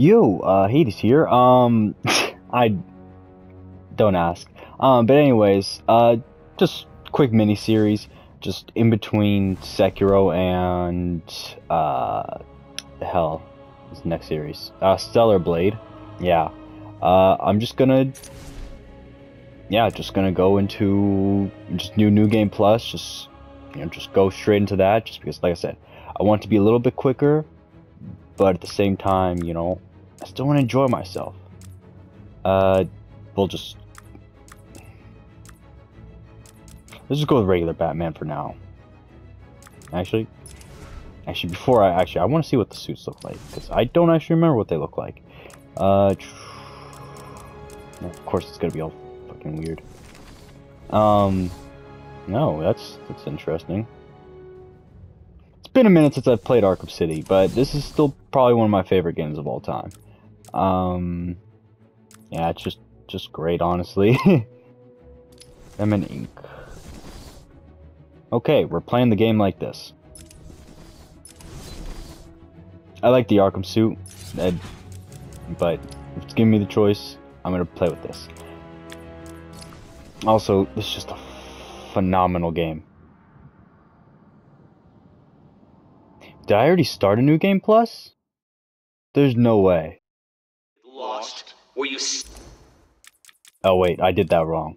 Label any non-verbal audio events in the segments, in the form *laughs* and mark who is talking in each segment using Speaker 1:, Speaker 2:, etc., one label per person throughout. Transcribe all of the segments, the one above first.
Speaker 1: Yo, uh, Hades here. Um, *laughs* I don't ask. Um, but anyways, uh, just quick mini series, just in between Sekiro and uh, the hell, this next series, uh, Stellar Blade. Yeah, uh, I'm just gonna, yeah, just gonna go into just new new game plus, just you know, just go straight into that, just because, like I said, I want to be a little bit quicker, but at the same time, you know, I still want to enjoy myself. Uh, we'll just let's just go with regular Batman for now. Actually, actually, before I actually, I want to see what the suits look like because I don't actually remember what they look like. Uh, of course, it's gonna be all fucking weird. Um, no, that's that's interesting. It's been a minute since I've played Arkham City, but this is still probably one of my favorite games of all time. Um, yeah, it's just just great, honestly. I'm in ink. Okay, we're playing the game like this. I like the Arkham suit, but if it's giving me the choice, I'm gonna play with this. Also, this is just a phenomenal game. Did I already start a new game plus? There's no way.
Speaker 2: Lost? Were you?
Speaker 1: Oh wait, I did that wrong.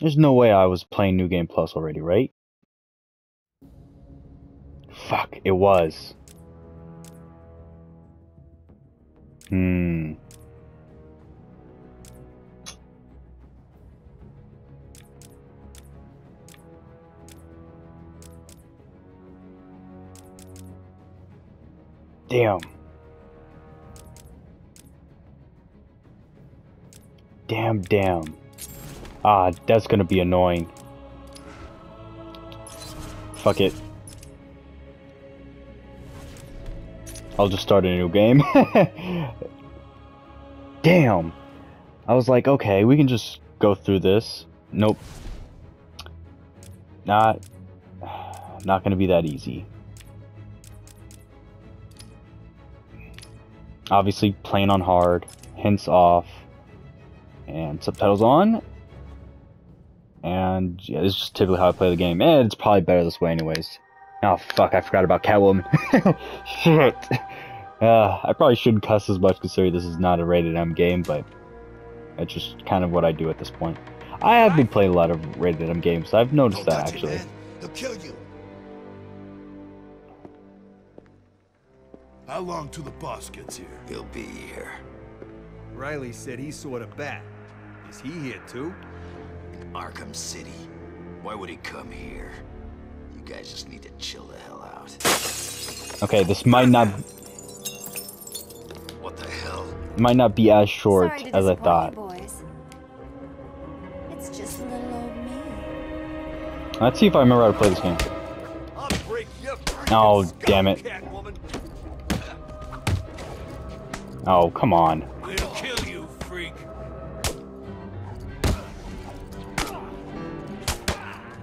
Speaker 1: There's no way I was playing New Game Plus already, right? Fuck, it was. Hmm. Damn. Damn, damn. Ah, that's gonna be annoying. Fuck it. I'll just start a new game. *laughs* Damn. I was like, okay, we can just go through this. Nope. Not, *sighs* not gonna be that easy. Obviously, playing on hard, hints off, and subtitles on. And yeah, this is just typically how I play the game. And it's probably better this way anyways. Oh fuck, I forgot about Catwoman. *laughs* Shit. Uh, I probably shouldn't cuss as much considering this is not a rated M game, but it's just kind of what I do at this point. I have been playing a lot of rated M games. I've noticed
Speaker 3: Don't
Speaker 1: that actually.
Speaker 3: It, man. He'll kill you. How long till the boss gets here?
Speaker 2: He'll be here.
Speaker 4: Riley said he saw the bat. Is he here too?
Speaker 2: In Arkham City. Why would he come here? You guys just need to chill the hell out.
Speaker 1: Okay, this might not
Speaker 2: What the hell?
Speaker 1: might not be as short
Speaker 5: Sorry
Speaker 1: as I thought.
Speaker 5: boys. It's just a little old me.
Speaker 1: Let's see if I remember how to play this game.
Speaker 3: I'll break your
Speaker 1: Oh, damn it. Oh, come on.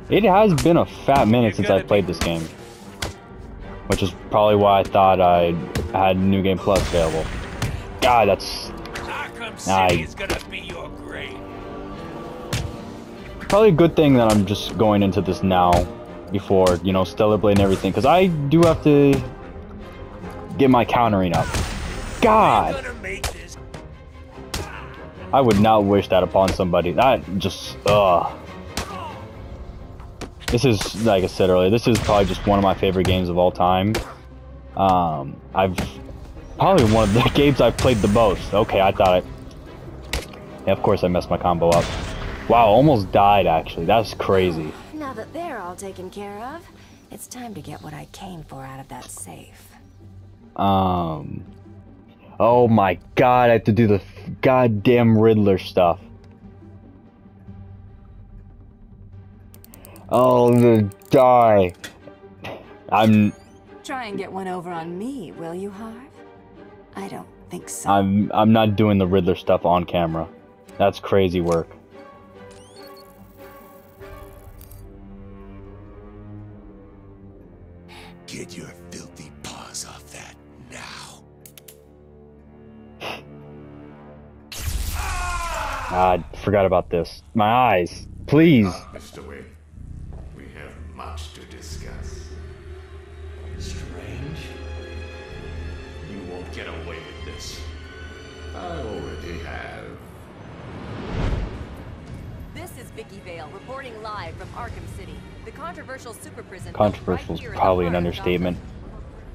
Speaker 1: It has been a fat minute since I played this game. Which is probably why I thought I had New Game Plus available. God, that's I-
Speaker 3: City is gonna be your grave.
Speaker 1: probably a good thing that I'm just going into this now. Before, you know, Stellar Blade and everything. Because I do have to get my countering up. God!
Speaker 3: Gonna make this.
Speaker 1: I would not wish that upon somebody. That just, ugh. This is, like I said earlier, this is probably just one of my favorite games of all time. Um, I've probably one of the *laughs* games I've played the most. Okay, I thought I. Yeah, of course I messed my combo up. Wow, almost died actually. That's crazy.
Speaker 5: Now that they're all taken care of, it's time to get what I came for out of that safe.
Speaker 1: Um. Oh my god, I have to do the goddamn Riddler stuff. Oh, the die. I'm.
Speaker 5: Try and get one over on me, will you, Harv? I don't think so.
Speaker 1: I'm I'm not doing the Riddler stuff on camera. That's crazy work.
Speaker 3: Get your filthy paws off that now.
Speaker 1: ah, I forgot about this. My eyes. Please.
Speaker 6: Uh, I already have.
Speaker 5: This is Vicki Vale reporting live from Arkham City, the controversial super prison.
Speaker 1: Controversial is
Speaker 5: here in the
Speaker 1: probably an understatement.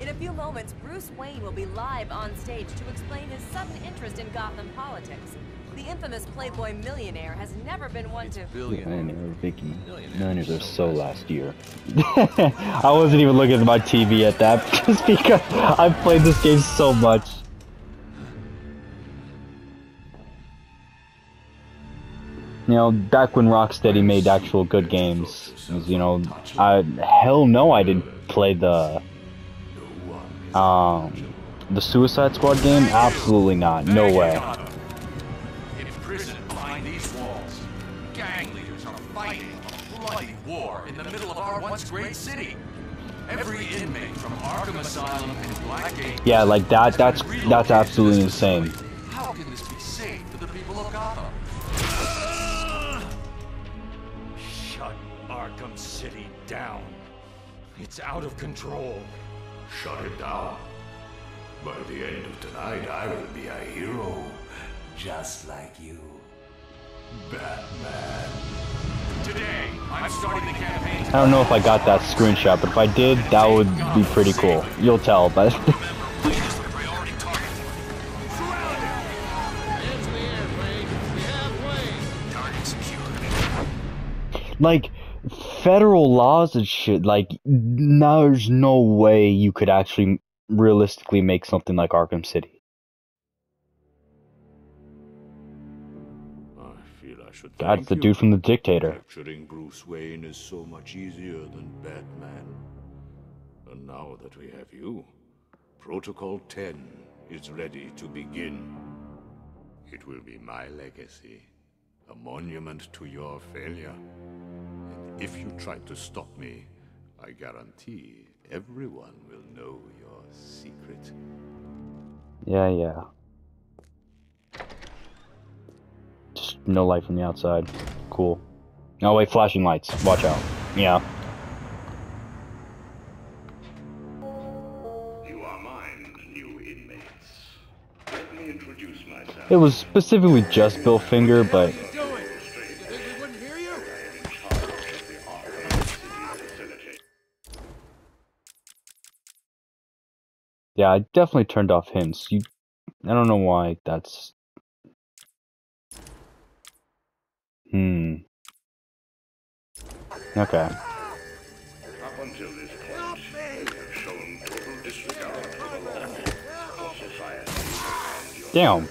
Speaker 5: In a few moments, Bruce Wayne will be live on stage to explain his sudden interest in Gotham politics. The infamous Playboy millionaire has never been one to.
Speaker 1: Millionaire Vicky. Millionaires are so last year. *laughs* I wasn't even looking at my TV at that *laughs* just because I've played this game so much. You know, back when Rocksteady made actual good games, was, you know, I hell no, I didn't play the um the Suicide Squad game. Absolutely not. No way.
Speaker 6: In behind these walls, gang leaders are fighting a bloody war in the middle of our once great city. Every inmate from Arkham Asylum and Blackgate.
Speaker 1: Yeah, like that. That's that's absolutely insane.
Speaker 2: It's out of control.
Speaker 6: Shut it down. By the end of tonight, I will be a hero, just like you. Batman. Today, I'm starting the campaign.
Speaker 1: I don't know if I got that screenshot, but if I did, that would be pretty cool. You'll tell, but *laughs* like federal laws and shit. Like now, there's no way you could actually realistically make something like Arkham City.
Speaker 7: I feel I should thank
Speaker 1: the dude from the Dictator.
Speaker 7: Capturing Bruce Wayne is so much easier than Batman. And now that we have you, Protocol 10 is ready to begin. It will be my legacy, a monument to your failure. And if you try to stop me, I guarantee everyone will know your secret.
Speaker 1: Yeah, yeah. Just no light from the outside. Cool. Oh wait, flashing lights. Watch out. Yeah.
Speaker 6: You are mine, new inmates. Let me introduce myself.
Speaker 1: It was specifically just Bill Finger, but yeah, I definitely turned off hints. You, I don't know why. That's. Hmm. Okay.
Speaker 6: Up until this point, you have shown total disregard for the law, for society, and your
Speaker 1: Damn.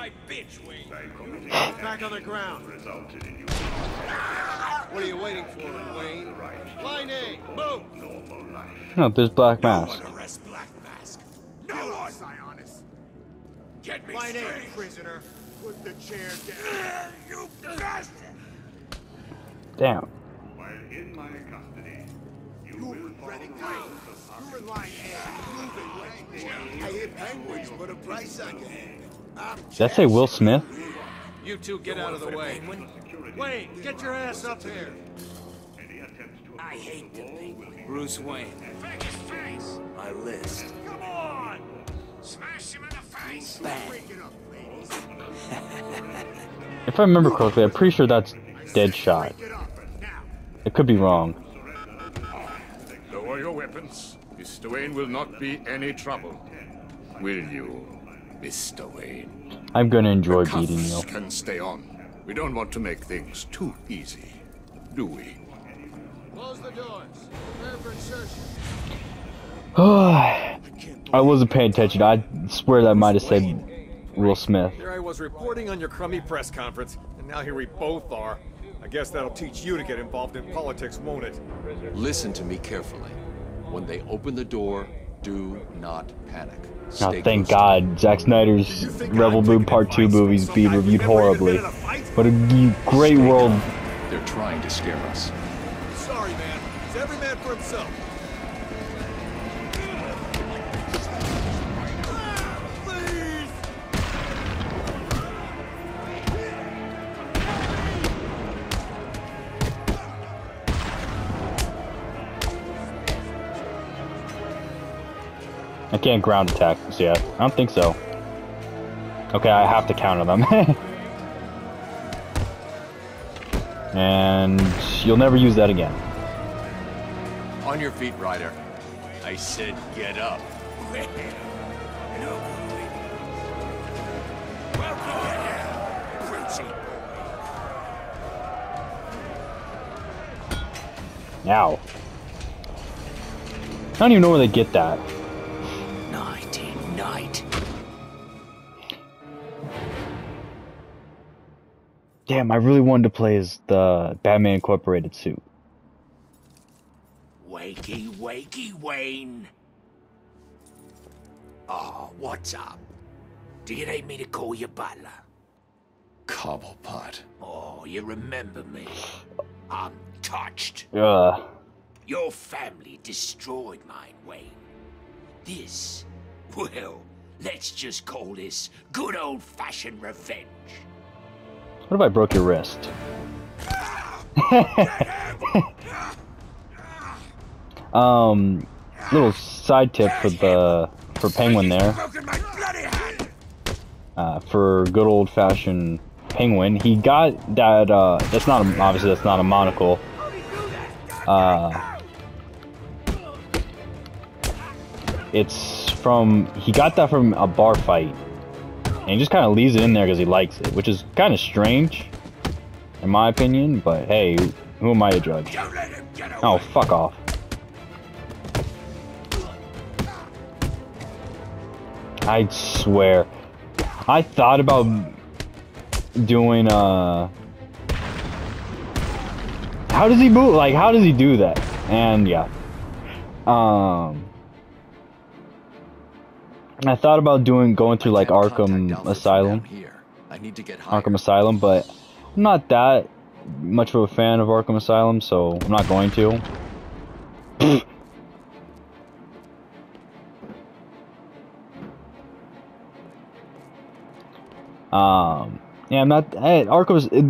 Speaker 2: My bitch, Wayne.
Speaker 8: Back on the ground.
Speaker 6: resulted in you
Speaker 8: What are you waiting for, Wayne? Line A, move!
Speaker 6: normal life.
Speaker 1: No, there's Black Mask.
Speaker 2: Arrest Black Mask. No one. Sionis. Get me
Speaker 8: Line A,
Speaker 2: straight.
Speaker 8: prisoner. Put the chair down.
Speaker 2: You bastard.
Speaker 1: Damn.
Speaker 6: While in my custody, you will
Speaker 8: Ready,
Speaker 6: follow
Speaker 8: go. You're in line A. Moving right I hear penguins put a price on you. I'm
Speaker 1: Did that say Will Smith?
Speaker 8: You two get out of the way. Wayne, get your ass up here.
Speaker 6: any attempts to
Speaker 9: I hate the penguin. Bruce Wayne. My list.
Speaker 2: Come on. Smash him in the face.
Speaker 9: Bang. *laughs*
Speaker 1: If I remember correctly, I'm pretty sure that's Deadshot.
Speaker 8: Get.
Speaker 1: It could be wrong.
Speaker 7: Lower your weapons. Mr. Wayne will not be any trouble. Will you, Mr. Wayne?
Speaker 1: I'm gonna enjoy beating you.
Speaker 7: Cuffs can stay on. We don't want to make things too easy, do we?
Speaker 8: Close the doors. Prepare for insertion. *sighs*
Speaker 1: I wasn't paying attention. I swear that might have said Will Smith.
Speaker 10: Here I was reporting on your crummy press conference, and now here we both are. I guess that'll teach you to get involved in politics, won't it?
Speaker 11: Listen to me carefully. When they open the door, do not panic.
Speaker 1: Oh, thank. God, Zack Snyder's Rebel Moon Part 2 movies being reviewed horribly. But a great world.
Speaker 11: They're trying to scare us.
Speaker 8: Sorry, man. Is every man for for himself.
Speaker 1: I can't ground attack this yet. I don't think so. Okay, I have to counter them. *laughs* and you'll never use that again.
Speaker 6: On your feet, Ryder. I said get up.
Speaker 1: Now. I don't even know where they get that.
Speaker 2: Night.
Speaker 1: Damn, I really wanted to play as the Batman Incorporated suit.
Speaker 2: Wakey, wakey, Wayne. Oh, what's up? Do you need me to call you butler?
Speaker 6: Cobblepot.
Speaker 2: Oh, you remember me. I'm touched.
Speaker 1: Ugh.
Speaker 2: Your family destroyed mine, Wayne. This, well, let's just call this good old-fashioned revenge.
Speaker 1: What if I broke your wrist? *laughs* um, little side tip for the for Penguin there. Uh, for good old fashioned Penguin, he got that. Uh, that's not a, obviously that's not a monocle. Uh, it's from he got that from a bar fight, and he just kind of leaves it in there because he likes it, which is kind of strange, in my opinion. But hey, who am I to judge? Oh, fuck off. I swear. I thought about doing, uh... How does he boot? Like, how does he do that? And, yeah. Um... I thought about doing, going through, like, Arkham Asylum.
Speaker 6: I need to get.
Speaker 1: Arkham Asylum, but I'm not that much of a fan of Arkham Asylum, so I'm not going to. *laughs* um, yeah, I'm not. Hey, Arkham, it,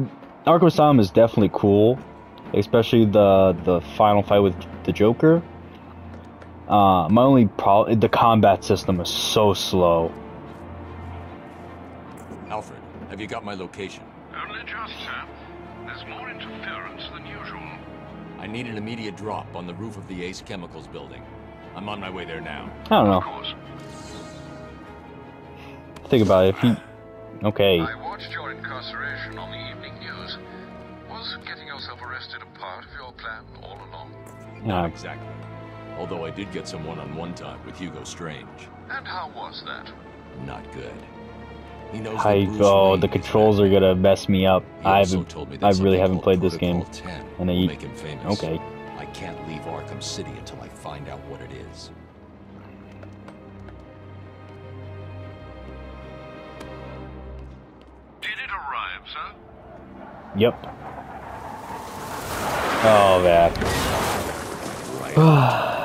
Speaker 1: Arkham Asylum is definitely cool, especially the the final fight with the Joker. Uh, my only problem, the combat system is so slow.
Speaker 6: Alfred, have you got my location?
Speaker 12: Only just, sir. There's more interference than usual.
Speaker 6: I need an immediate drop on the roof of the Ace Chemicals building. I'm on my way there now.
Speaker 1: I don't know. Think about it. If he, okay.
Speaker 12: I watched your incarceration on the evening news. Was getting yourself arrested a part of your plan all along?
Speaker 1: Yeah.
Speaker 6: Exactly. Although I did get some one-on-one time with Hugo Strange.
Speaker 12: And how was that?
Speaker 6: Not good. He knows
Speaker 1: I
Speaker 6: that Bruce
Speaker 1: oh the controls are gonna mess me up. I haven't,
Speaker 6: told me
Speaker 1: I really haven't played this game. And I
Speaker 6: will make him famous.
Speaker 1: okay.
Speaker 6: I can't leave Arkham City until I find out what it is.
Speaker 12: Did it arrive, sir?
Speaker 1: Yep. Oh man. *sighs* *sighs* *sighs*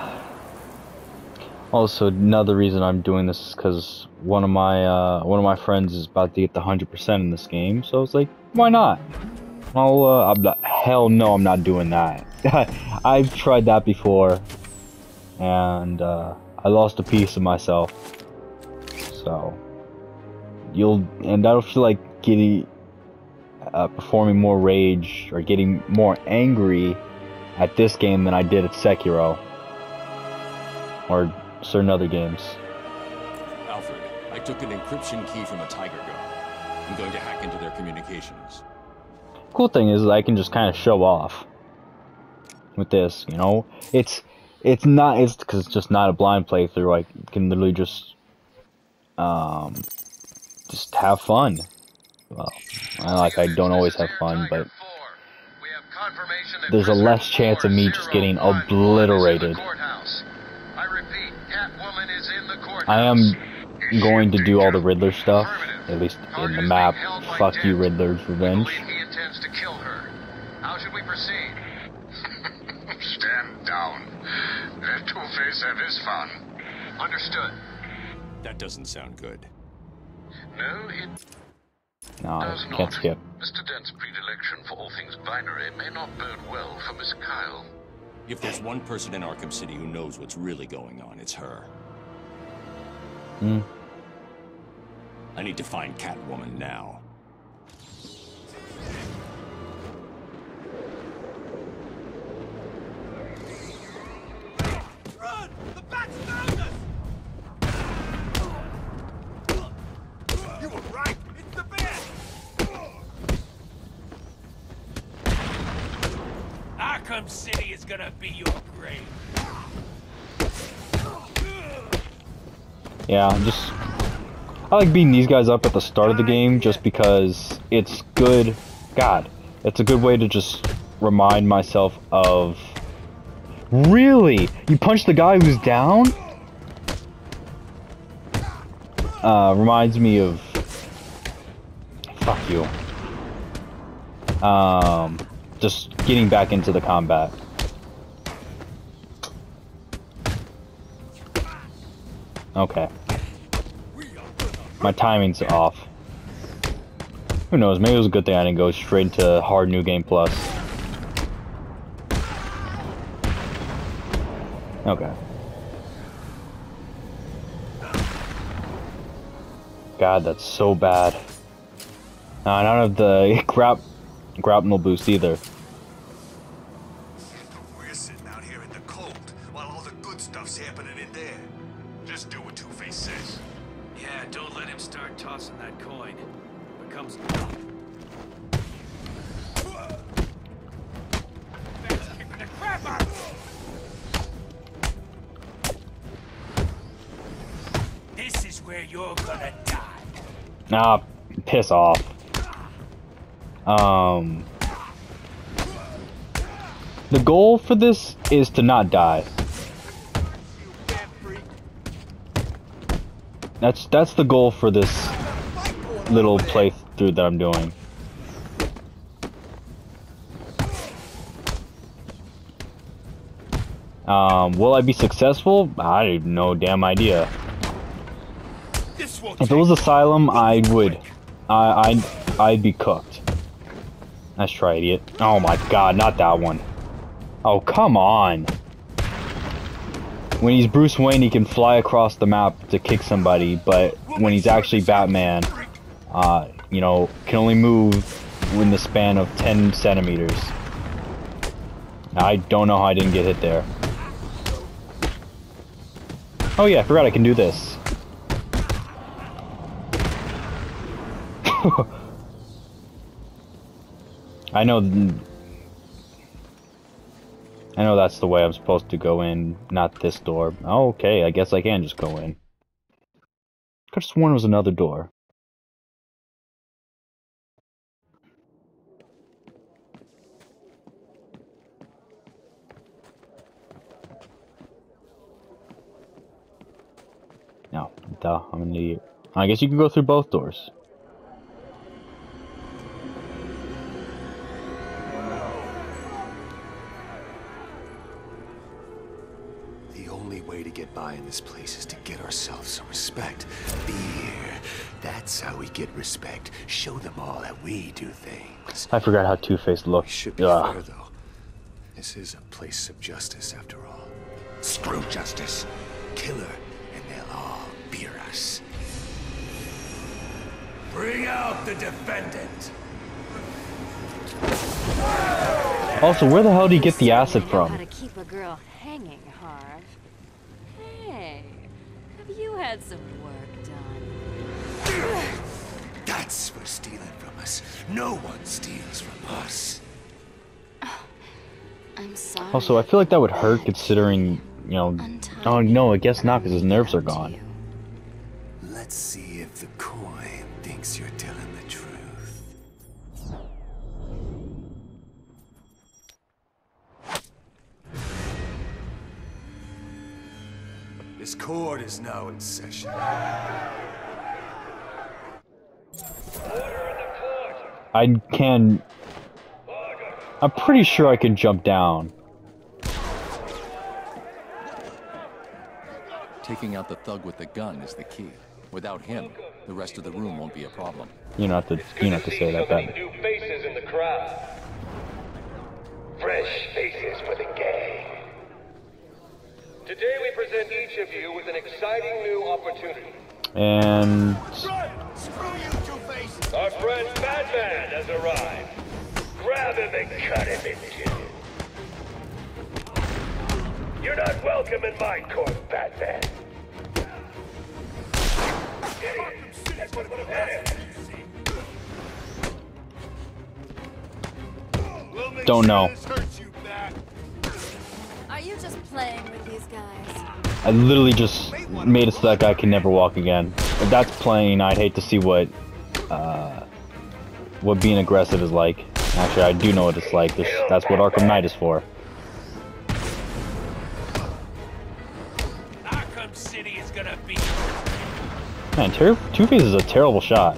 Speaker 1: also, another reason I'm doing this is because one of my uh, one of my friends is about to get the hundred percent in this game, so I was like, why not? I'll, uh, I'm not, hell no, I'm not doing that. *laughs* I've tried that before, and uh, I lost a piece of myself. So you'll, and that'll feel like getting, uh, performing more rage or getting more angry at this game than I did at Sekiro or certain other games.
Speaker 6: Alfred, I took an encryption key from a Tiger guard. I'm going to hack into their communications.
Speaker 1: Cool thing is I can just kind of show off with this, you know. It's it's not it's because it's just not a blind playthrough. I can literally just um just have fun. Well, I like I don't always have fun, but there's a less chance of me just getting obliterated. I am going to do all the Riddler stuff, at least in the map. Fuck you, Riddler's Revenge.
Speaker 12: He intends to kill her. How should we proceed? *laughs* Stand down. Two-Face have his fun.
Speaker 6: Understood. That doesn't sound good.
Speaker 12: No, it
Speaker 1: No,
Speaker 12: does
Speaker 1: can't
Speaker 12: not.
Speaker 1: skip.
Speaker 12: Mr. Dent's predilection for all things binary may not bode well for Miss Kyle.
Speaker 6: If there's one person in Arkham City who knows what's really going on, it's her.
Speaker 1: Hmm.
Speaker 6: I need to find Catwoman now.
Speaker 3: Run! The bat's found us! You were right! It's the bat!
Speaker 2: Arkham City is gonna be your grave.
Speaker 1: Yeah, just I like beating these guys up at the start of the game just because it's good. God, it's a good way to just remind myself of. Really, you punched the guy who's down? Uh, reminds me of. Fuck you. Um, just getting back into the combat. Okay. My timing's off. Who knows, maybe it was a good thing I didn't go straight into hard new game plus. Okay. God, that's so bad. I don't have the *laughs* grap grapnel boost either.
Speaker 2: Is
Speaker 1: to not die. That's that's the goal for this little playthrough that I'm doing. Um, will I be successful? I have no damn idea. If it was Asylum, I would. I, I'd, I'd be cooked. Let's try, idiot. Oh my god, not that one. Oh, come on. When he's Bruce Wayne, he can fly across the map to kick somebody, but when he's actually Batman, uh, you know, can only move in the span of 10 centimeters. I don't know how I didn't get hit there. Oh yeah, I forgot I can do this. *laughs* I know. I know that's the way I'm supposed to go in, not this door. Oh, okay, I guess I can just go in. Could have sworn it was another door. No, duh, I'm an idiot. I guess you can go through both doors.
Speaker 13: To in this place is to get ourselves some respect. Fear. That's how we get respect. Show them all that we do things.
Speaker 1: I forgot how Two-Face looked.
Speaker 13: Should be
Speaker 1: Ugh.
Speaker 13: fair, though. This is a place of justice, after all. Screw justice. Kill her, and they'll all fear us.
Speaker 2: Bring out the defendant.
Speaker 1: Also, where the hell did he get the acid
Speaker 14: How
Speaker 1: from?
Speaker 14: to keep a girl hanging, Harv. Hey, have you had some work done?
Speaker 13: That's for stealing from us. No one steals from us.
Speaker 5: Oh, I'm sorry.
Speaker 1: Also, I feel like that would hurt considering, you know. Oh no, I guess not because his nerves are gone.
Speaker 13: Let's see court is now in session.
Speaker 1: I can. I'm pretty sure I can jump down.
Speaker 6: Taking out the thug with the gun is the key. Without him, the rest of the room won't be a problem.
Speaker 1: You don't have to. You don't have to say that. That
Speaker 15: New faces in the crowd. Fresh faces for the gang. Today we present each of you with an exciting new opportunity.
Speaker 1: and
Speaker 15: Our friend Batman has arrived. Grab him and cut him in two. You're not welcome in my court, Batman.
Speaker 1: don't know.
Speaker 5: Are you just playing with these guys?
Speaker 1: I literally just made it so that guy can never walk again. If that's playing, I'd hate to see what uh, what being aggressive is like. Actually, I do know what it's like. This, that's what Arkham Knight is for.
Speaker 2: Arkham City is gonna be.
Speaker 1: Man, Two-Face is a terrible shot.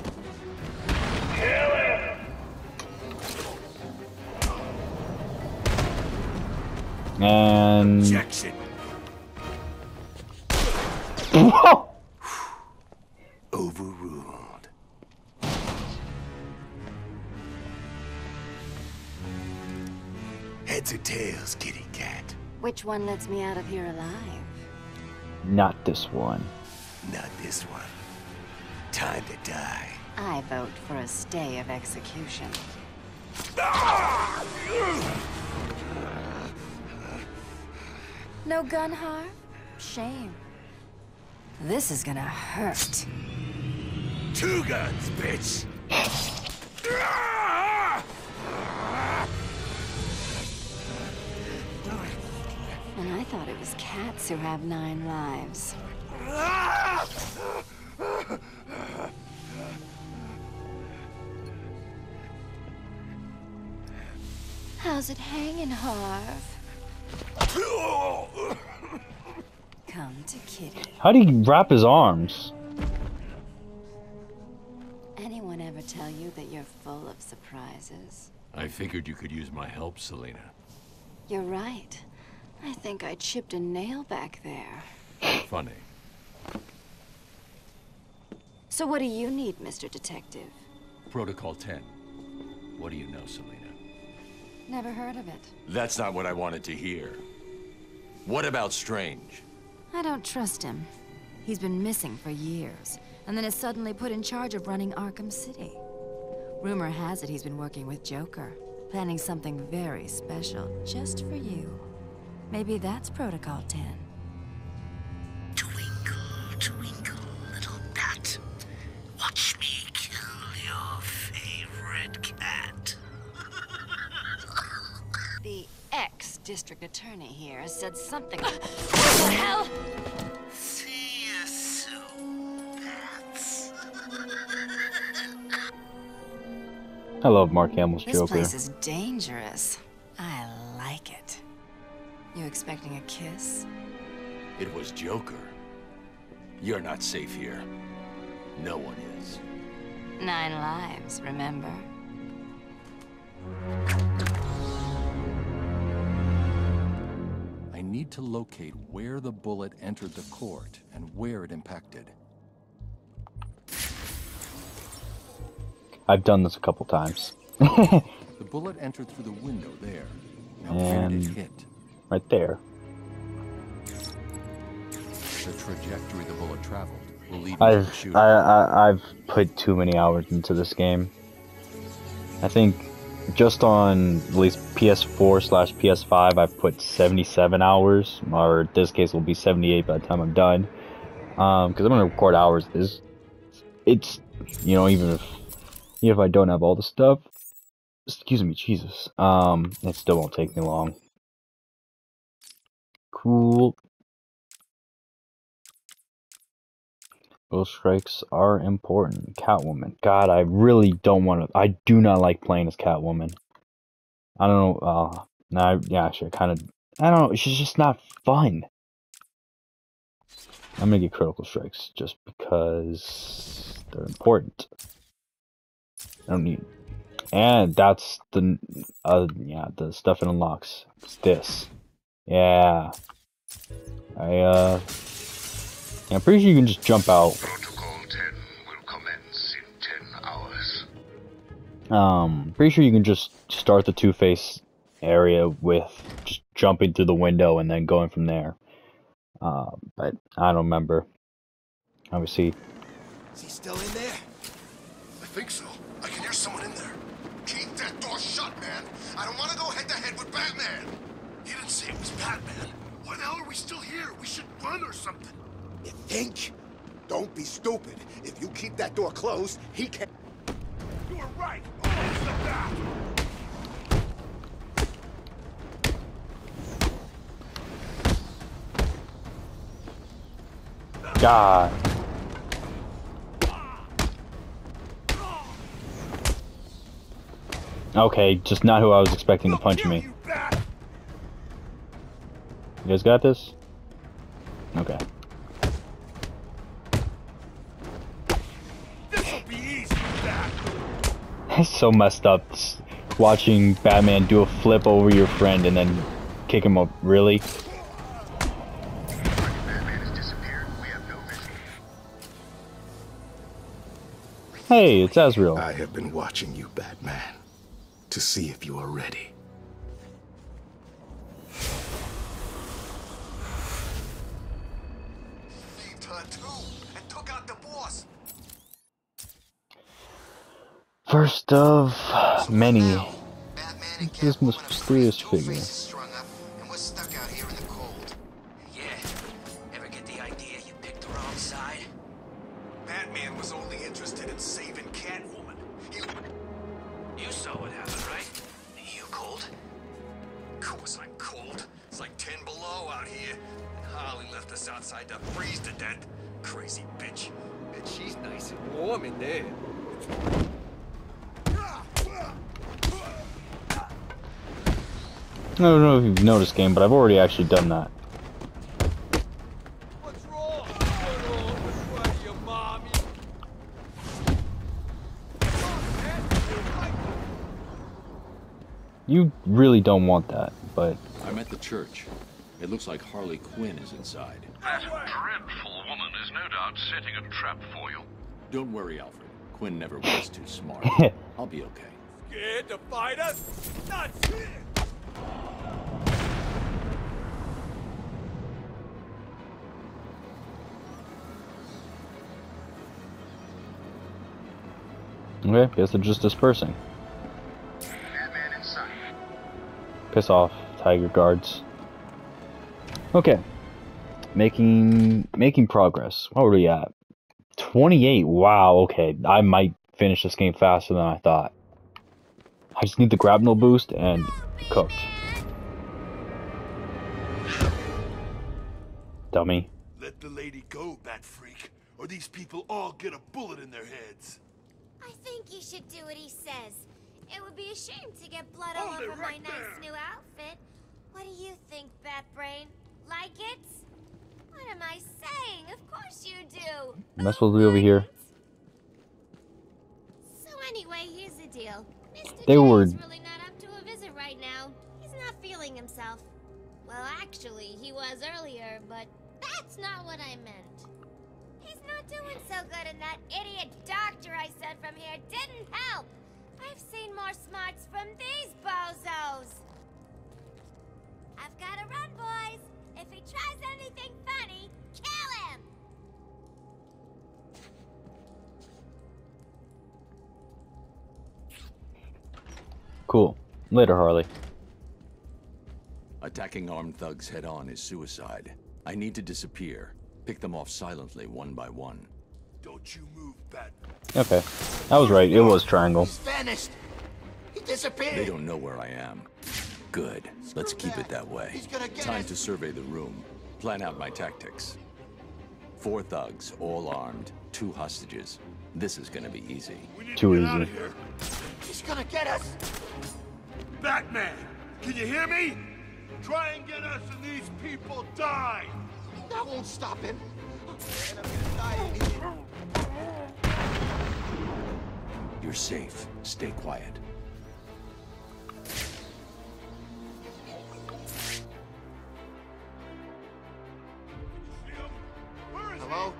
Speaker 1: And. Whoa! *laughs*
Speaker 13: Overruled. Heads or tails, kitty cat?
Speaker 5: Which one lets me out of here alive?
Speaker 1: not this one.
Speaker 13: Not this one. Time to die.
Speaker 5: I vote for a stay of execution. No gun harm? Shame. This is gonna hurt.
Speaker 13: Two guns, bitch!
Speaker 5: And I thought it was cats who have nine lives. How's it hanging, Harv?
Speaker 1: How do you wrap his arms?
Speaker 5: Anyone ever tell you that you're full of surprises?
Speaker 6: I figured you could use my help, Selina.
Speaker 5: You're right. I think I chipped a nail back there.
Speaker 6: Funny.
Speaker 5: So what do you need, Mr. Detective?
Speaker 6: Protocol 10. What do you know, Selina?
Speaker 5: Never heard of it.
Speaker 6: That's not what I wanted to hear. What about Strange?
Speaker 5: I don't trust him. He's been missing for years, and then is suddenly put in charge of running Arkham City. Rumor has it he's been working with Joker, planning something very special just for you. Maybe that's Protocol 10.
Speaker 13: Twinkle, twinkle,
Speaker 5: ex-district attorney here said something... Ah! what the hell?
Speaker 13: See you soon, bats.
Speaker 1: I love Mark Hamill's
Speaker 5: This
Speaker 1: Joker.
Speaker 5: place is dangerous. I like it. You expecting a kiss?
Speaker 6: It was Joker. You're not safe here. No one is.
Speaker 5: Nine lives, remember?
Speaker 6: Need to locate where the bullet entered the court and where it impacted.
Speaker 1: I've done this a couple times. *laughs*
Speaker 6: The bullet entered through the window there. Now where did it hit?
Speaker 1: right there.
Speaker 6: The trajectory the bullet traveled will lead me to the
Speaker 1: I've
Speaker 6: shooter.
Speaker 1: I, I I've put too many hours into this game. I think just on at least PS4 slash PS5, I've put 77 hours, or this case will be 78 by the time I'm done. Um, because I'm gonna record hours. Is it's you know even if even if I don't have all the stuff, excuse me, Jesus. Um, it still won't take me long. Cool. Those strikes are important. Catwoman. God, I really don't want to. I do not like playing as Catwoman. I don't know. Uh, nah, yeah, actually, kind of. I don't know. She's just not fun. I'm gonna get critical strikes just because they're important. I don't need. And that's the. Uh, yeah, the stuff it unlocks. It's this. Yeah. I, uh. Yeah, I'm pretty sure you can just jump out.
Speaker 12: Protocol 10 will commence in 10 hours.
Speaker 1: Um, pretty sure you can just start the Two Face area with just jumping through the window and then going from there. Uh, but I don't remember. Obviously,
Speaker 4: Is he still in there?
Speaker 13: I think so. I can hear someone in there. Keep that door shut, man. I don't want to go head to head with Batman.
Speaker 3: He didn't say it was Batman. Why the hell are we still here? We should run or something.
Speaker 4: You think? Don't be stupid. If you keep that door closed, he can...
Speaker 3: You were right. The.
Speaker 1: God. Okay, just not who I was expecting to punch me. You guys got this? Okay. It's *laughs* so messed up watching Batman do a flip over your friend and then kick him up. Really? Hey, it's Azrael.
Speaker 13: I have been watching you, Batman, to see if you are ready.
Speaker 1: Of many. This mysterious figure. Game, but I've already actually done that. You really don't want that, but
Speaker 6: I'm at the church. It looks like Harley Quinn is inside.
Speaker 12: That dreadful woman is no doubt setting a trap for you.
Speaker 6: Don't worry, Alfred. Quinn never was too smart. *laughs* I'll be okay.
Speaker 8: Scared to fight us? Not scared.
Speaker 1: Okay, guess they're just dispersing. Piss off, Tiger Guards. Okay. Making making progress. What are we at? 28. Wow, okay. I might finish this game faster than I thought. I just need the grapnel boost and cooked. Dummy.
Speaker 3: Let the lady go, Bat Freak, or these people all get a bullet in their heads.
Speaker 16: I think you should do what he says. It would be a shame to get blood all
Speaker 3: Hold it
Speaker 16: over my
Speaker 3: right
Speaker 16: nice new outfit. What do you think, Batbrain? Like it? What am I saying? Of course you do.
Speaker 1: I'm I supposed to be over here?
Speaker 16: So anyway, here's the deal. Mr.
Speaker 1: They
Speaker 16: J
Speaker 1: were-
Speaker 16: is really not up to a visit right now. He's not feeling himself. Well, actually, he was earlier, but that's not what I meant. He's not doing so good, and that idiot doctor I sent from here didn't help. I've seen more smarts from these bozos. I've got to run, boys. If he tries anything funny, kill him.
Speaker 1: Cool. Later, Harley.
Speaker 6: Attacking armed thugs head on is suicide. I need to disappear. Pick them off silently, one by one.
Speaker 3: Don't you move, Bat.
Speaker 1: Okay. I was right. It was triangle.
Speaker 4: Vanished. He disappeared.
Speaker 6: They don't know where I am. Good. Let's keep it that way.
Speaker 4: gonna get
Speaker 6: Time
Speaker 4: us.
Speaker 6: to survey the room. Plan out my tactics. Four thugs, all armed. Two hostages. This is gonna be easy.
Speaker 1: Too
Speaker 3: Get out
Speaker 1: easy.
Speaker 3: of here.
Speaker 4: He's gonna get us.
Speaker 3: Batman, can you hear me? Try and get us and these people die.
Speaker 4: That won't stop him. And I'm gonna die.
Speaker 6: You're safe. Stay quiet. Hello?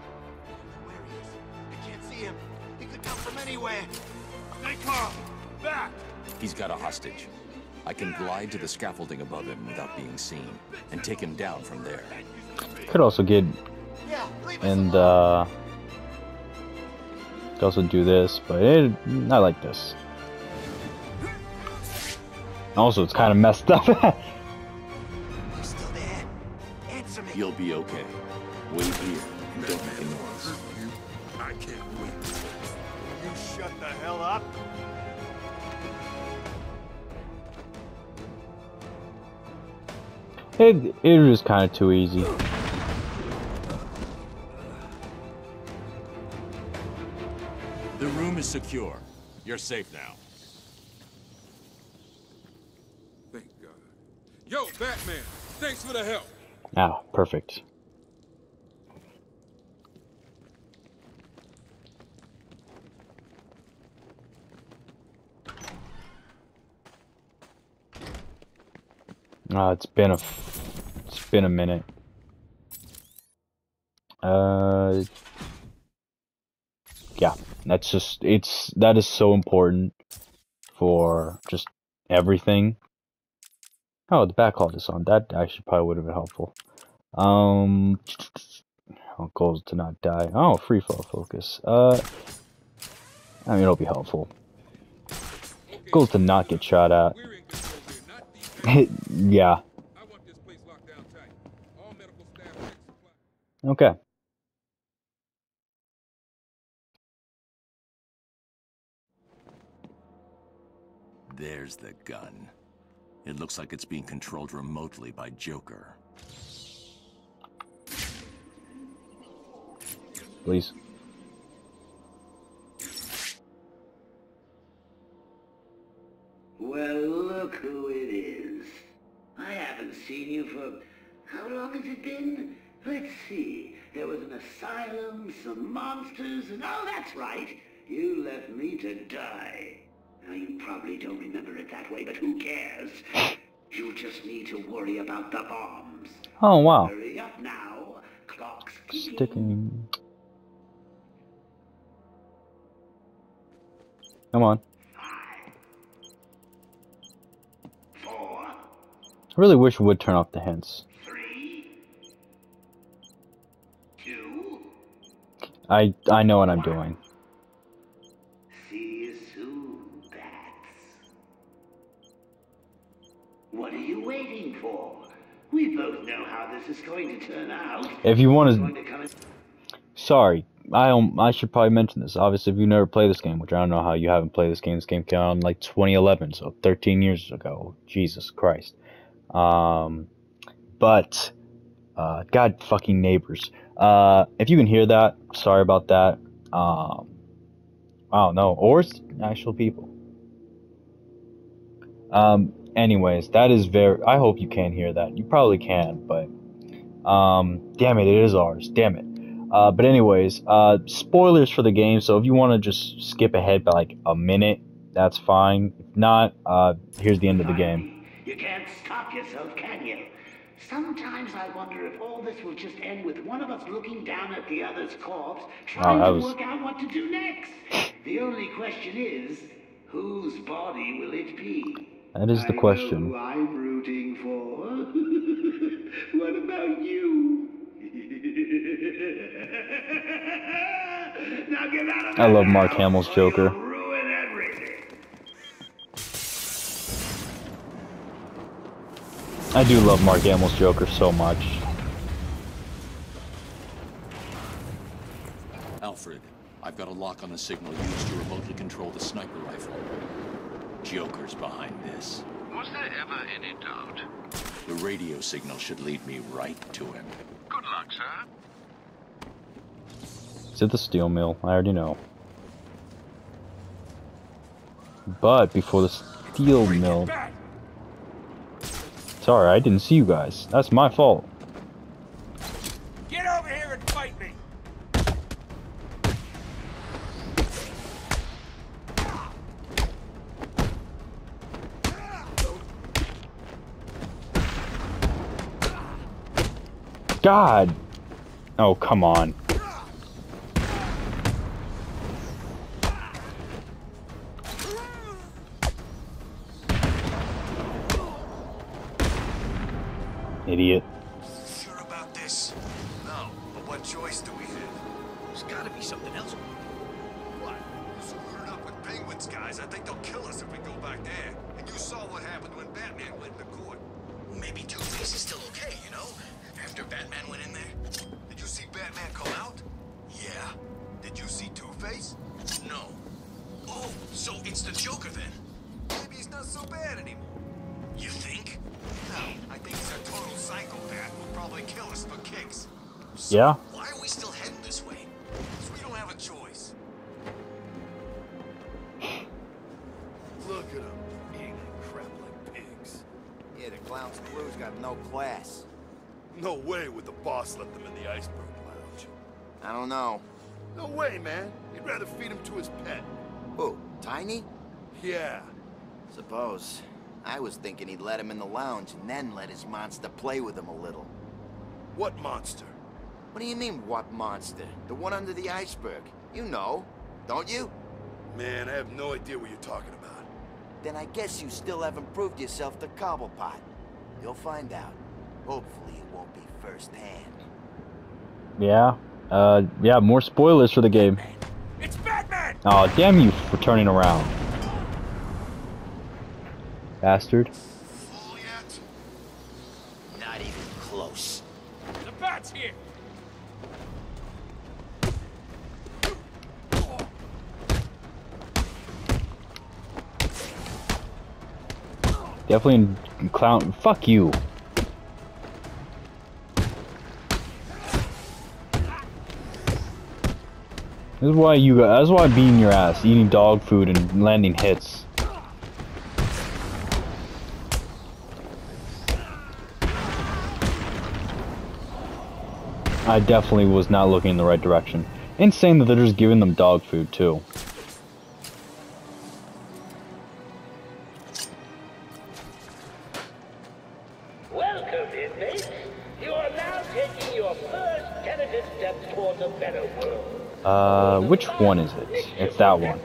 Speaker 3: Where is
Speaker 4: he?
Speaker 17: I can't see him. He could come from anywhere.
Speaker 3: Stay calm. Back!
Speaker 6: He's got a hostage. I can glide to the scaffolding above him without being seen, and take him down from there.
Speaker 1: Could also get and uh could also do this, but it, I like this. Also, it's kind of messed up. *laughs*
Speaker 6: You'll be okay. Wait here and don't make a noise.
Speaker 8: I can't wait. You shut the hell up.
Speaker 1: it it was kind of too easy.
Speaker 6: Room is secure. You're safe now.
Speaker 18: Thank God. Yo, Batman, thanks for the help.
Speaker 1: Ah, perfect. Uh, it's been a, f- it's been a minute. Uh, yeah, that's just, it's, that is so important for just everything. Oh, the backhaul is on. That actually probably would have been helpful. Um, *tsk* oh, goals to not die. Oh, free fall focus. Uh, I mean, it'll be helpful. Goals to not get shot at. *laughs* yeah. Okay.
Speaker 6: There's the gun. It looks like it's being controlled remotely by Joker.
Speaker 1: Please.
Speaker 9: Well, look who it is. I haven't seen you for... How long has it been? Let's see. There was an asylum, some monsters, and oh, that's right. You left me to die. Now, you probably don't remember it that way, but who cares? You just need to worry about the bombs.
Speaker 1: Oh, wow.
Speaker 9: Hurry up now. Clock's
Speaker 1: Sticking. Come on. I really wish we would turn off the hints. I I know what I'm doing.
Speaker 9: We both know how this is going to turn out.
Speaker 1: If you want to,
Speaker 9: to
Speaker 1: sorry, I um, I should probably mention this. Obviously, if you never played this game, which I don't know how you haven't played this game. This game came out in like 2011, so 13 years ago. Jesus Christ. Um, but uh, God fucking neighbors. Uh, if you can hear that, sorry about that. Um, I don't know, or actual people. Um, anyways, that is very. I hope you can hear that. You probably can, but um, damn it, it is ours. Damn it. Uh, but anyways, uh, spoilers for the game. So if you want to just skip ahead by like a minute, that's fine. If not, uh, here's the end of the game.
Speaker 9: You can't stop yourself, can you? Sometimes I wonder if all this will just end with one of us looking down at the other's corpse, trying to
Speaker 1: was-
Speaker 9: work out what to do next. The only question is, whose body will it be?
Speaker 1: That is the
Speaker 9: I know
Speaker 1: question.
Speaker 9: who I'm rooting for. *laughs* what about you? *laughs* now get out of
Speaker 1: I love Mark Hamill's Joker. I do love Mark Hamill's Joker so much.
Speaker 6: Alfred, I've got a lock on the signal used to remotely control the sniper rifle. Joker's behind this.
Speaker 12: Was there ever any doubt?
Speaker 6: The radio signal should lead me right to him.
Speaker 12: Good luck, sir.
Speaker 1: It's at the steel mill. I already know. But before the steel mill. Sorry, I didn't see you guys. That's my fault. God. Oh, come on. Idiot.
Speaker 17: Suppose. I was thinking he'd let him in the lounge and then let his monster play with him a little.
Speaker 4: What monster?
Speaker 17: What do you mean, what monster? The one under the iceberg. You know, don't you?
Speaker 4: Man, I have no idea what you're talking about.
Speaker 17: Then I guess you still haven't proved yourself to Cobblepot. You'll find out. Hopefully it won't be firsthand.
Speaker 1: Yeah. Uh, yeah, more spoilers for the game.
Speaker 2: It's Batman!
Speaker 1: Oh, damn you for turning around. Bastard.
Speaker 17: Not even close.
Speaker 2: The bat's here!
Speaker 1: Definitely in clown. Fuck you. This is why you. That's why I'm beating your ass, eating dog food and landing hits. I definitely was not looking in the right direction. Insane that they're just giving them dog food too.
Speaker 15: Welcome, inmates. You are now taking your first tentative steps towards a better world.
Speaker 1: Uh, which one is it? It's that one.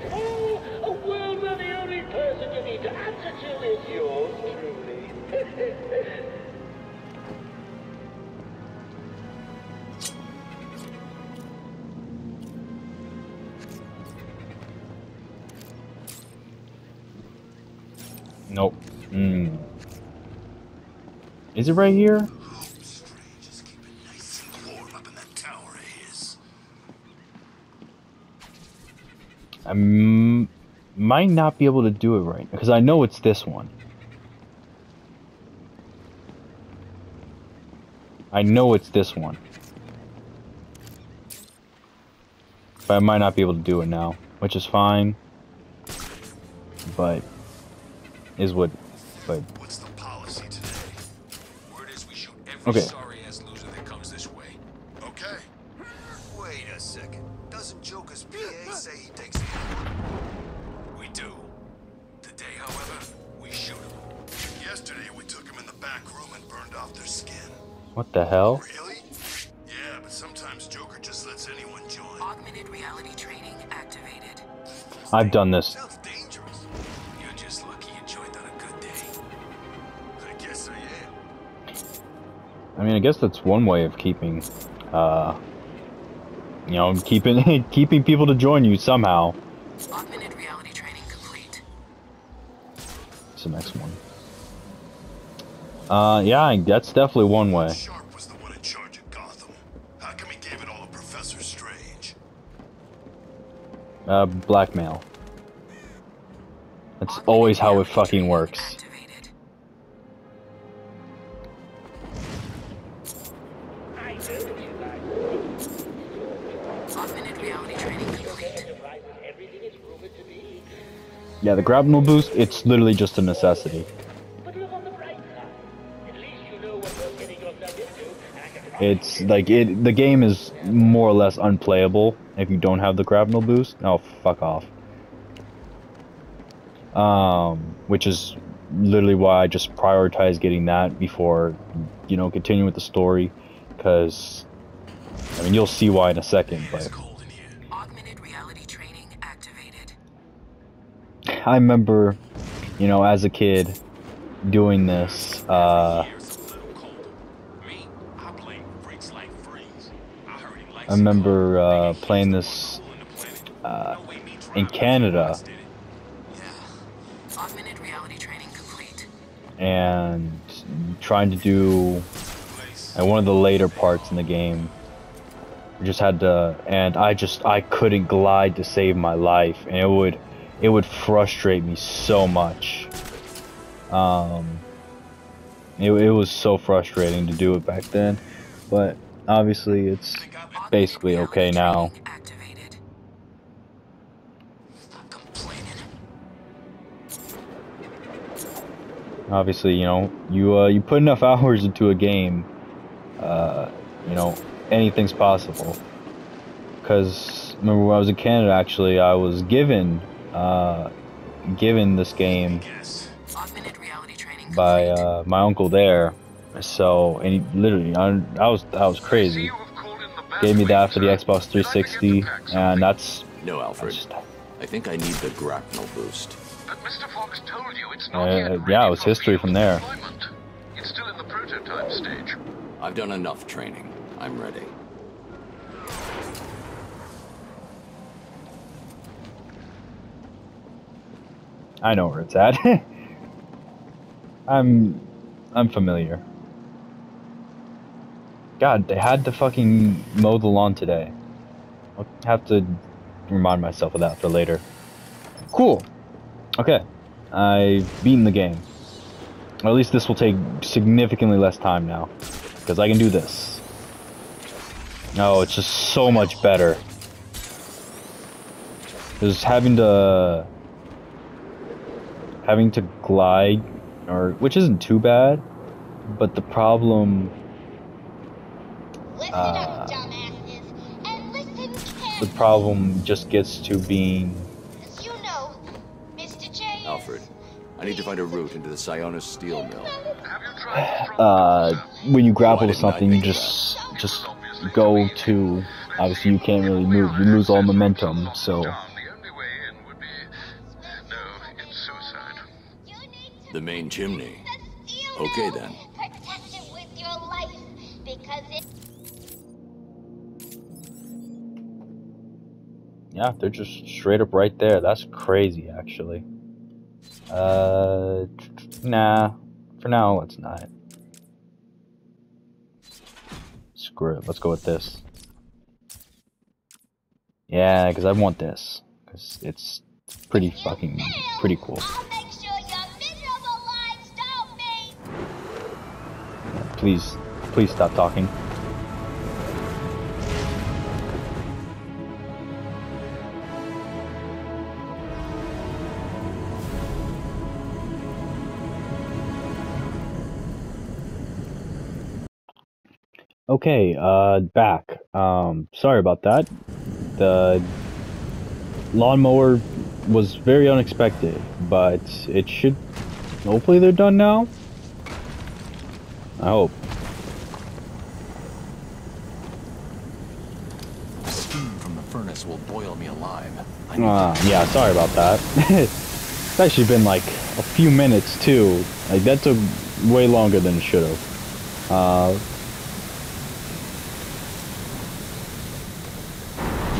Speaker 15: Is
Speaker 1: it right here? I might not be able to do it right because I know it's this one. I know it's this one. But I might not be able to do it now, which is fine. But is what but
Speaker 3: we shoot every
Speaker 1: Okay.
Speaker 3: sorry-ass loser that comes this way. Okay. Wait a second. Doesn't Joker's PA say he takes it? We do. Today, however, we shoot him. Yesterday, we took him in the back room and burned off their skin.
Speaker 1: what the hell?
Speaker 3: Really? Yeah, but sometimes Joker just lets anyone join.
Speaker 19: Augmented reality training activated.
Speaker 1: I've done this.
Speaker 3: I
Speaker 1: mean, I guess that's one way of keeping, uh, you know, keeping *laughs* keeping people to join you somehow.
Speaker 19: Augmented reality training complete.
Speaker 1: What's the next one? Uh, yeah, that's definitely one way.
Speaker 3: Sharp was the one in charge of Gotham. How come he gave it all to Professor Strange?
Speaker 1: Uh, blackmail. That's always how it fucking works. Yeah, the grapnel boost, it's literally just a necessity. It's like it. The game is more or less unplayable if you don't have the grapnel boost. Oh, fuck off. Um, which is literally why I just prioritize getting that before, you know, continuing with the story, because I mean you'll see why in a second. But I remember, you know, as a kid, doing this. Uh, I remember uh, playing this uh, in Canada. And trying to do at one of the later parts in the game just had to and I just I couldn't glide to save my life and it would it would frustrate me so much. Um it, it was so frustrating to do it back then but obviously it's basically okay now. Obviously you know you uh, you put enough *laughs* hours into a game uh, you know anything's possible. Because remember when I was in Canada actually I was given uh, given this game by uh, my uncle there so and he literally I, I was I was crazy gave me that for the Xbox 360 and that's
Speaker 6: No, Alfred. I think I need the grapnel boost.
Speaker 12: But Mr. Fox told you it's
Speaker 1: uh, yeah it was history from there
Speaker 12: It's still in the prototype stage.
Speaker 6: I've done enough training. I'm ready.
Speaker 1: I know where it's at. *laughs* I'm I'm familiar. God, they had to fucking mow the lawn today. I'll have to remind myself of that for later. Cool. Okay. I've beaten the game. Or at least this will take significantly less time now. Because I can do this. Oh, it's just so much better. Just having to having to glide or which isn't too bad but the problem uh, the problem just gets to being You know,
Speaker 6: Alfred, I need to find a route into the Sionis steel mill.
Speaker 1: uh, when you grapple to something you just just go to obviously you can't really move. You lose all momentum so
Speaker 6: The main chimney. Okay then.
Speaker 1: yeah they're just straight up right there. That's crazy actually. Uh nah for now let's not. Screw it let's go with this. Yeah because I want this because it's pretty fucking pretty cool please please stop talking Okay, uh, back. Um, sorry about that. The lawnmower was very unexpected, but it should. Hopefully, they're done now. I hope.
Speaker 20: The steam from the furnace will boil me alive. Need
Speaker 1: Uh, yeah, sorry about that. *laughs* it's actually been like a few minutes too. Like that took way longer than it should have. Uh,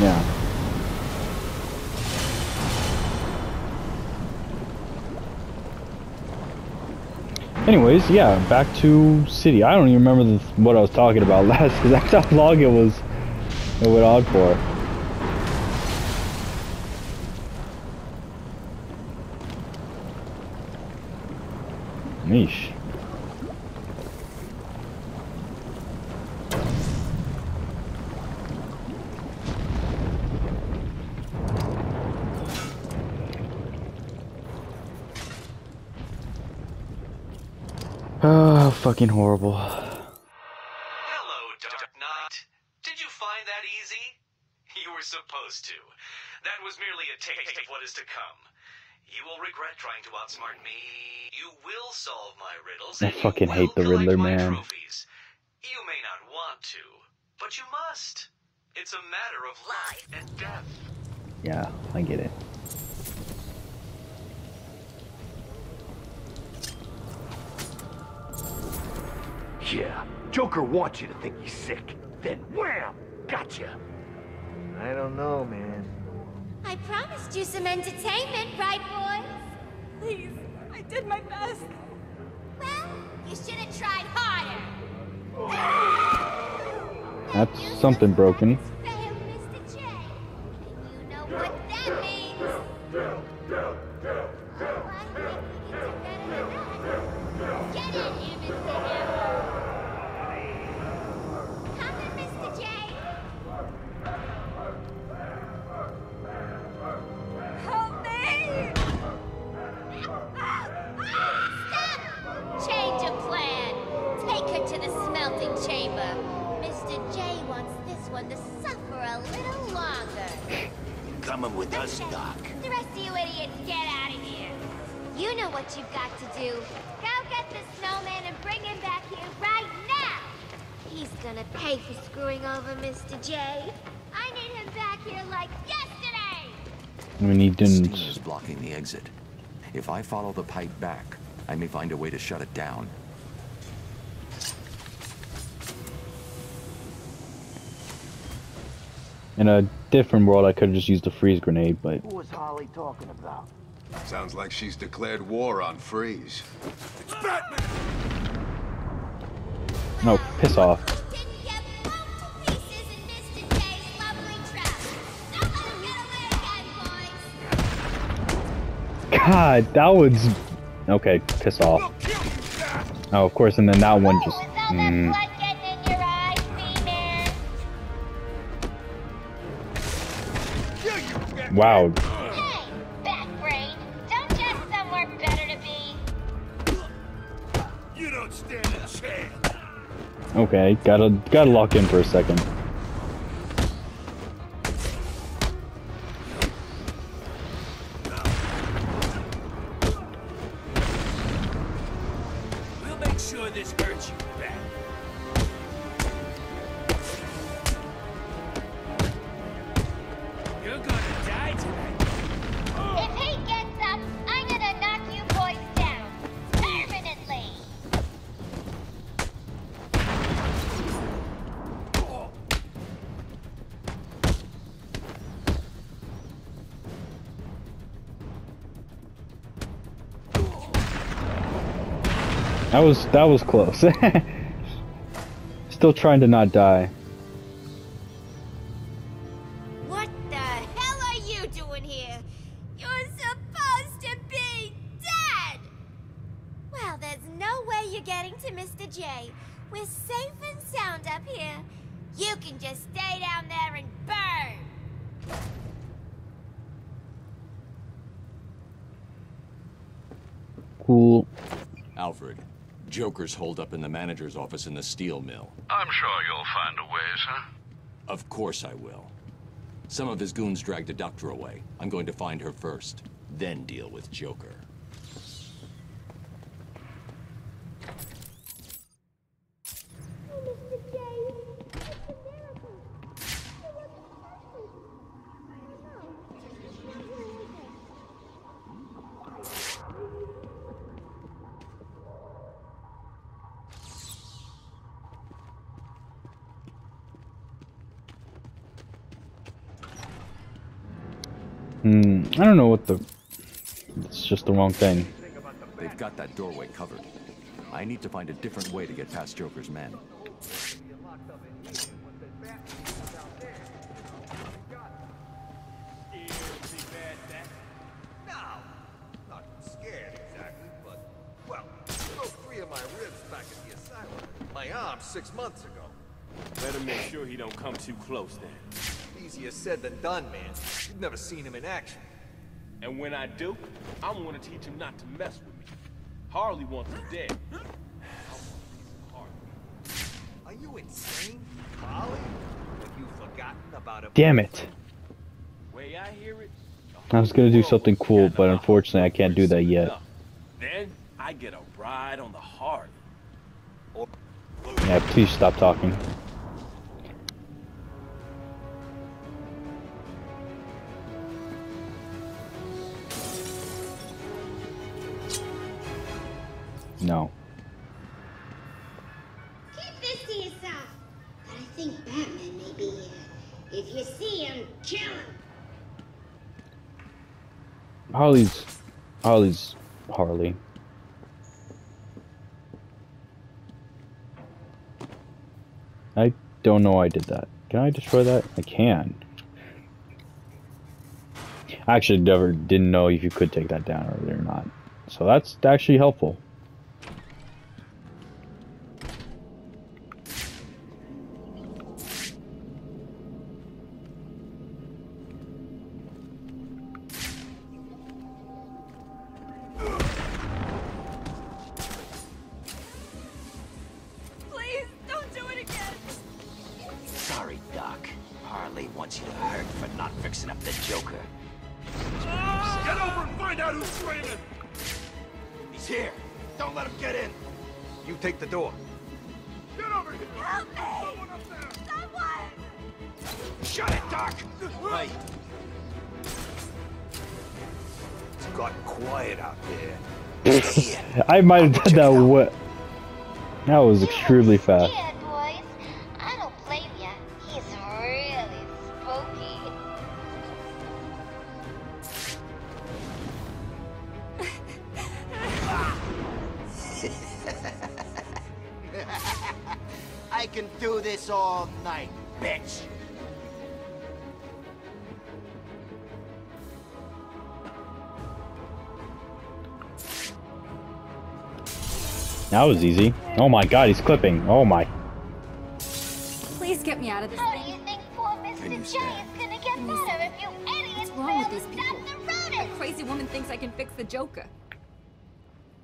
Speaker 1: yeah. Anyways, yeah, back to city. I don't even remember the, what I was talking about *laughs* last because that's how long it was. It went on for. Niche. Oh, fucking horrible.
Speaker 21: Hello, Dark Knight. Did you find that easy? You were supposed to. That was merely a taste of what is to come. You will regret trying to outsmart me. You will solve my riddles.
Speaker 1: I fucking hate the Riddler, man.
Speaker 21: Trophies. You may not want to, but you must. It's a matter of life and death.
Speaker 1: Yeah, I get it.
Speaker 2: Yeah, Joker wants you to think he's sick. Then wham!
Speaker 15: gotcha.
Speaker 22: I don't know, man.
Speaker 16: I promised you some entertainment, right, boys?
Speaker 14: Please, I did my best.
Speaker 16: Well, you should have tried harder.
Speaker 1: That's something broken.
Speaker 16: The rest of you idiots, get out of here. You know what you've got to do. Go get the snowman and bring him back here right now. He's gonna pay for screwing over Mr. J. I need him back here like yesterday.
Speaker 1: When he didn't.
Speaker 6: Steam is blocking the exit. If I follow the pipe back, I may find a way to shut it down.
Speaker 1: In a different world, I could have just used a freeze grenade, but
Speaker 17: Who was Harley talking about?
Speaker 3: Sounds like she's declared war on Freeze. It's Batman!
Speaker 1: no, piss off. God, that was okay. Piss off. Oh, of course, and then that one just. Mm. Wow.
Speaker 16: Backbrain, don't get somewhere better to be.
Speaker 4: You don't stand a chance.
Speaker 1: Okay, gotta gotta lock in for a second. Was that was close. *laughs* Still trying to not die.
Speaker 6: Joker's holed up in the manager's office in the steel mill.
Speaker 12: I'm sure you'll find a way, sir.
Speaker 6: Of course I will. Some of his goons dragged a doctor away. I'm going to find her first, then deal with Joker.
Speaker 1: Hmm. I don't know what the. It's just the wrong thing.
Speaker 6: They've got that doorway covered. I need to find a different way to get past Joker's men.
Speaker 8: No, not scared exactly, but well, broke three of my ribs back at the asylum. My arm six months ago.
Speaker 2: Better make sure he don't come too close then.
Speaker 8: Easier said than done, man. You've never seen him in action.
Speaker 2: And when I do, I'm gonna teach him not to mess with me. Harley wants him dead.
Speaker 8: Are you insane, Molly? Have you forgotten about a
Speaker 1: Damn it.
Speaker 2: Way I hear it,
Speaker 1: I was gonna do something cool, but unfortunately I can't do that yet.
Speaker 2: then I get a ride on the Harley.
Speaker 1: Yeah, please stop talking. No.
Speaker 16: Keep this to yourself. But I think Batman may be here. If you see him, kill him.
Speaker 1: Harley's Harley's Harley. I don't know I did that. Can I destroy that? I can. I actually never didn't know if you could take that down or not. So that's actually helpful. Might have done that what that was extremely fast.
Speaker 16: Boys. I don't blame ya. He's really spooky. *laughs*
Speaker 17: I can do this all night, bitch.
Speaker 1: That was easy. Oh my god, he's clipping. Oh my.
Speaker 5: Please get me out of this
Speaker 16: How do you think poor Mr. J is gonna get better if you idiots
Speaker 5: What's wrong with these people?
Speaker 16: stop the rodents?
Speaker 5: Crazy woman thinks I can fix the Joker.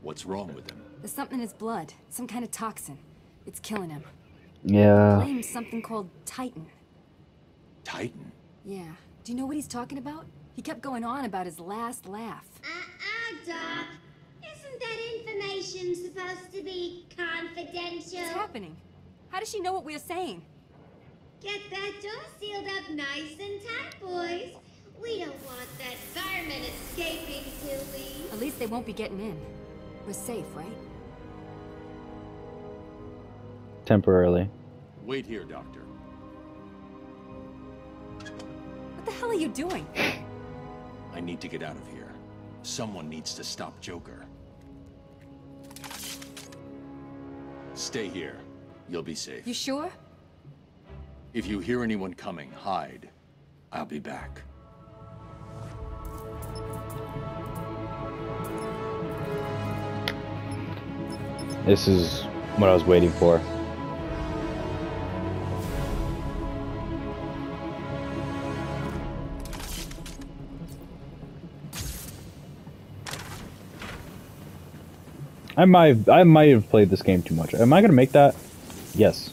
Speaker 6: What's wrong with him?
Speaker 5: There's something in his blood. Some kind of toxin. It's killing him.
Speaker 1: Yeah.
Speaker 5: Claims something called Titan.
Speaker 6: Titan?
Speaker 5: Yeah. Do you know what he's talking about? He kept going on about his last laugh.
Speaker 16: Uh-uh, Doc. Isn't information supposed to be confidential?
Speaker 5: What's happening? How does she know what we're saying?
Speaker 16: Get that door sealed up nice and tight, boys. We don't want that fireman escaping, do we?
Speaker 5: At least they won't be getting in. We're safe, right?
Speaker 1: Temporarily.
Speaker 6: Wait here, Doctor.
Speaker 5: What the hell are you doing?
Speaker 6: I need to get out of here. Someone needs to stop Joker. Stay here. You'll be safe.
Speaker 5: You sure?
Speaker 6: If you hear anyone coming, hide. I'll be back.
Speaker 1: This is what I was waiting for. I might I might have played this game too much. Am I gonna make that? Yes.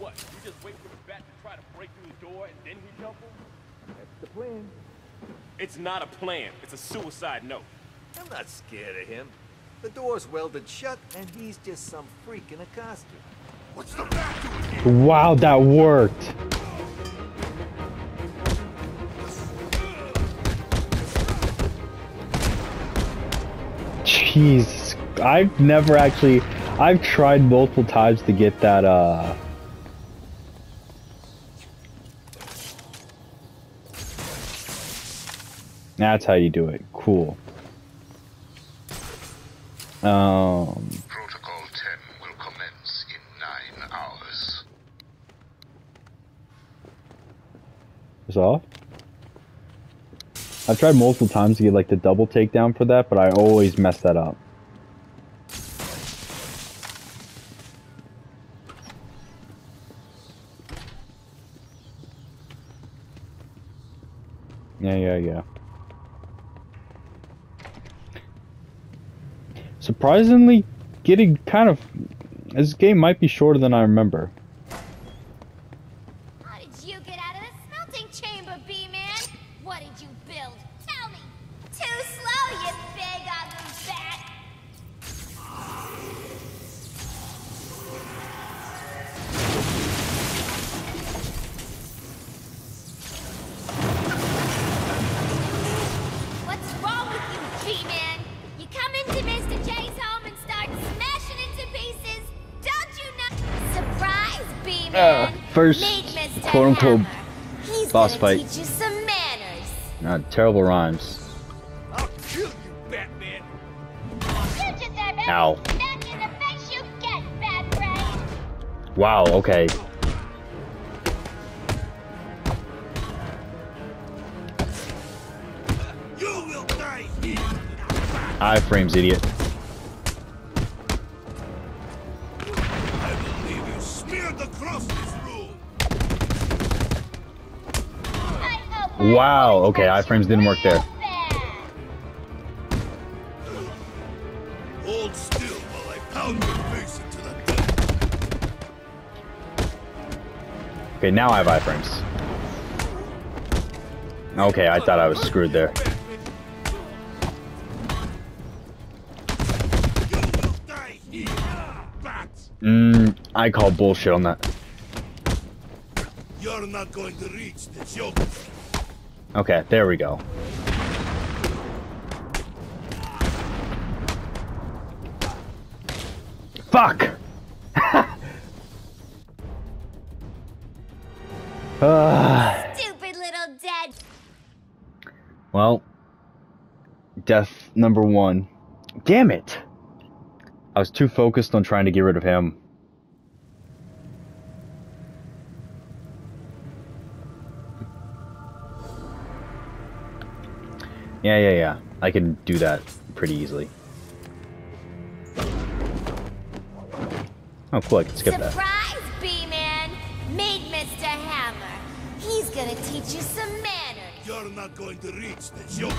Speaker 8: What? You just wait for the bat to try to break through the door and then we jump him? That's the plan. It's not a plan. It's a suicide note. I'm not scared of him. The door's welded shut, and he's just some freak in a costume. What's the bat doing?
Speaker 1: Wow, that worked. Jesus, I've never actually. I've tried multiple times to get that. uh... That's how you do it. Cool. Um.
Speaker 12: Protocol 10 will commence in nine hours.
Speaker 1: Is off? I've tried multiple times to get like the double takedown for that, but I always mess that up. Yeah, yeah, yeah. Surprisingly, getting kind of. This game might be shorter than I remember.
Speaker 16: Uh,
Speaker 1: first quote unquote
Speaker 16: He's
Speaker 1: boss fight.
Speaker 16: teach you some manners.
Speaker 1: Not terrible rhymes.
Speaker 16: Shoot yourself,
Speaker 1: Ow.
Speaker 16: Back in the you get, bad.
Speaker 1: Wow, okay.
Speaker 3: You will die.
Speaker 1: Iframes, idiot. Wow, okay, iframes didn't work there.
Speaker 3: Hold still while I pound your face into the.
Speaker 1: Okay, now I have iframes. Okay, I thought I was screwed there. Mmm, I call bullshit on that.
Speaker 3: You're not going to reach the joke.
Speaker 1: Okay, there we go. Fuck! *laughs* Ah.
Speaker 16: Stupid little dead.
Speaker 1: well, death number one. Damn it! I was too focused on trying to get rid of him. Yeah, yeah, yeah. I can do that pretty easily. Oh, cool. I can skip that.
Speaker 16: Surprise, B-Man. Meet Mr. Hammer. He's gonna teach you some manners.
Speaker 3: You're not going to reach the joke.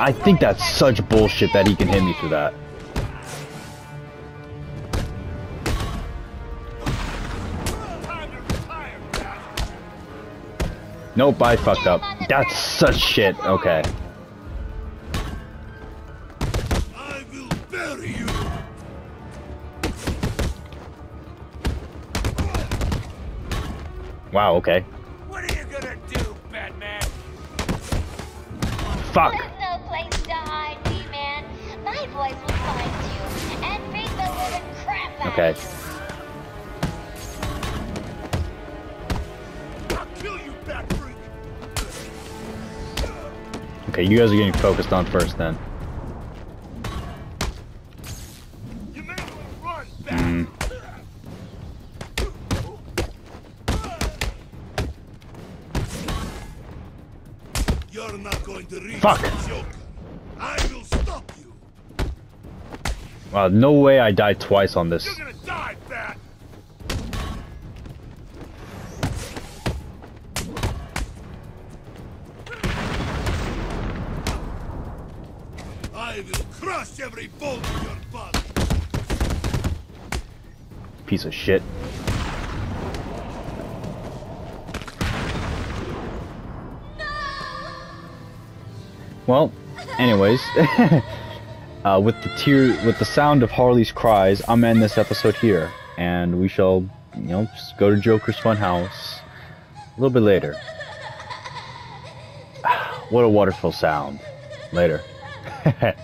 Speaker 1: I think that's such bullshit that he can hit me through that. Nope, I fucked up. That's such shit. Okay.
Speaker 3: I will bury you.
Speaker 1: Wow, okay.
Speaker 2: What are you gonna do, Batman?
Speaker 1: Fuck.
Speaker 16: There's no place to hide, B-Man. My boys will find you and beat the living crap out
Speaker 1: Okay.
Speaker 16: of you.
Speaker 1: Okay, you guys are getting focused on first then.
Speaker 3: You're not going to reach
Speaker 1: Fuck.
Speaker 3: I will stop you.
Speaker 1: Wow, no way I died twice on this. Well, anyways, *laughs* uh, with the tear, with the sound of Harley's cries, I'm end this episode here, and we shall, you know, go to Joker's Funhouse a little bit later. *sighs* what a wonderful sound. Later. *laughs*